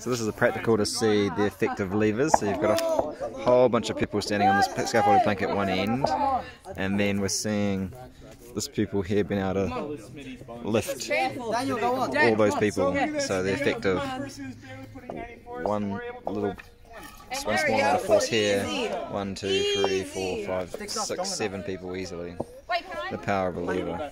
So this is a practical to see the effect of levers. So you've got a whole bunch of people standing on this scaffolded plank at one end, and then we're seeing this pupil here being able to lift all those people. So the effect of one little one small amount of force here, one, two, three, four, five, six, seven people easily. The power of a lever.